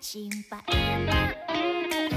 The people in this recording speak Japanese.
心配